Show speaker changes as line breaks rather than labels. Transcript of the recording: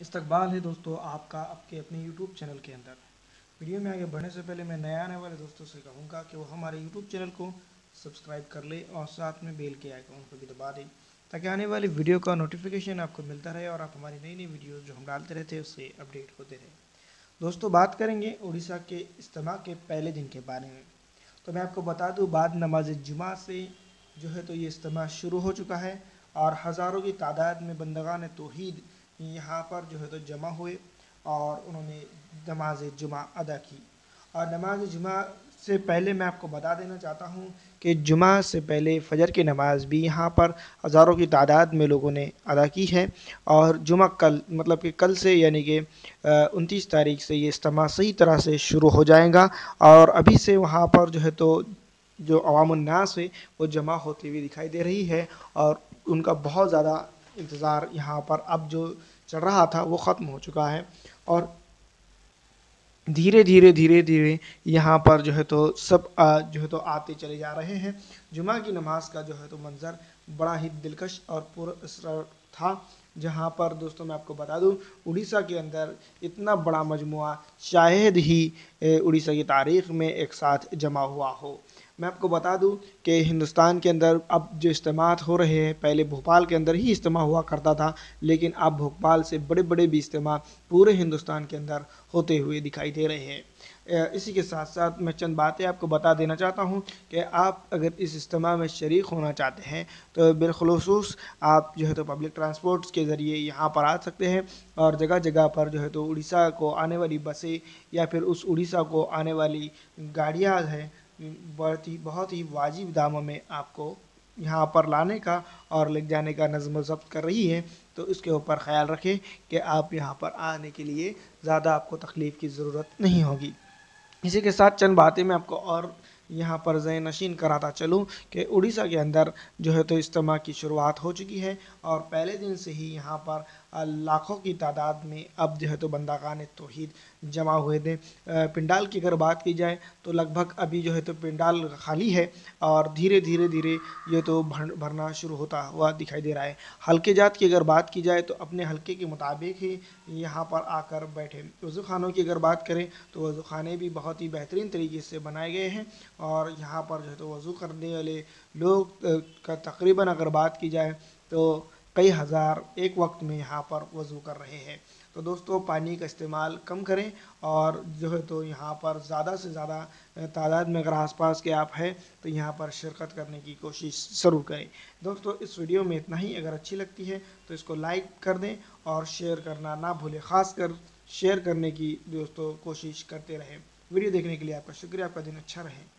इस्तकबाल है दोस्तों आपका, आपके अपने यूट्यूब चैनल के अंदर। वीडियो में आगे बढ़ने से पहले मैं नया आने वाले दोस्तों से कहूँगा कि वो हमारे यूट्यूब चैनल को सब्सक्राइब कर ले और साथ में बेल के आइकॉन को भी दबा दें, ताकि आने वाली वीडियो का नोटिफिकेशन आपको मिलता रहे और आप हमारी नई नई वीडियो जो हम डालते रहते हैं उससे अपडेट होते रहे। दोस्तों बात करेंगे उड़ीसा के इज्तम के पहले दिन के बारे में। तो मैं आपको बता दूँ, बाद नमाज़ जुमा से जो है तो ये इज्तम शुरू हो चुका है और हज़ारों की तादाद में बंदगान तोहीद यहाँ पर जो है तो जमा हुए और उन्होंने नमाज़ जुमा अदा की। और नमाज़ जुमा से पहले मैं आपको बता देना चाहता हूँ कि जुमा से पहले फ़जर की नमाज़ भी यहाँ पर हज़ारों की तादाद में लोगों ने अदा की है और जुमा कल मतलब कि कल से यानी कि उनतीस तारीख से ये इज्तम सही तरह से शुरू हो जाएगा और अभी से वहाँ पर जो है तो जो अवामनास है वो जमा होती हुई दिखाई दे रही है और उनका बहुत ज़्यादा इंतज़ार यहाँ पर अब जो चल रहा था वो ख़त्म हो चुका है और धीरे धीरे धीरे धीरे यहाँ पर जो है तो सब जो है तो आते चले जा रहे हैं। जुमा की नमाज़ का जो है तो मंज़र बड़ा ही दिलकश और पुरसर था। जहाँ पर, दोस्तों, मैं आपको बता दूँ, उड़ीसा के अंदर इतना बड़ा मजमु शायद ही उड़ीसा की तारीख़ में एक साथ जमा हुआ हो। मैं आपको बता दूँ कि हिंदुस्तान के अंदर अब जो इज्तम हो रहे हैं, पहले भोपाल के अंदर ही इज्तम हुआ करता था, लेकिन अब भोपाल से बड़े बड़े भी इज्तम पूरे हिंदुस्तान के अंदर होते हुए दिखाई दे रहे हैं। इसी के साथ साथ मैं चंद बातें आपको बता देना चाहता हूँ कि आप अगर इस इज्तम में शरीक होना चाहते हैं तो बिलखलूस आप जो है तो पब्लिक ट्रांसपोर्ट्स के ज़रिए यहाँ पर आ सकते हैं और जगह जगह पर जो है तो उड़ीसा को आने वाली बसें या फिर उस उड़ीसा को आने वाली गाड़ियाँ हैं, बहुत ही बहुत ही वाजिब दामों में आपको यहाँ पर लाने का और ले जाने का नज़म ज़ब्त कर रही है। तो इसके ऊपर ख्याल रखें कि आप यहाँ पर आने के लिए ज़्यादा आपको तकलीफ़ की ज़रूरत नहीं होगी। इसी के साथ चंद बातें मैं आपको और यहाँ पर जय नशीन कराता चलूँ कि उड़ीसा के अंदर जो है तो इज्तम की शुरुआत हो चुकी है और पहले दिन से ही यहाँ पर लाखों की तादाद में अब जो है तो बंदागान तोहद जमा हुए थे। पिंडाल की अगर बात की जाए तो लगभग अभी जो है तो पिंडाल खाली है और धीरे धीरे धीरे ये तो भर, भरना शुरू होता हुआ दिखाई दे रहा है। हल्के जात की अगर बात की जाए तो अपने हल्के के मुताबिक ही यहाँ पर आकर बैठे। वज़ू खानों की अगर बात करें तो वज़ू खाने भी बहुत ही बेहतरीन तरीके से बनाए गए हैं और यहाँ पर जो है तो वज़ू करने वाले लोग का तकरीबन अगर बात की जाए तो कई हज़ार एक वक्त में यहाँ पर वज़ू कर रहे हैं। तो दोस्तों, पानी का इस्तेमाल कम करें और जो है तो यहाँ पर ज़्यादा से ज़्यादा तादाद में अगर आसपास के आप हैं तो यहाँ पर शिरकत करने की कोशिश ज़रूर करें। दोस्तों, इस वीडियो में इतना ही। अगर अच्छी लगती है तो इसको लाइक कर दें और शेयर करना ना भूलें। ख़ास कर शेयर करने की दोस्तों कोशिश करते रहें। वीडियो देखने के लिए आपका शुक्रिया। आपका दिन अच्छा रहे।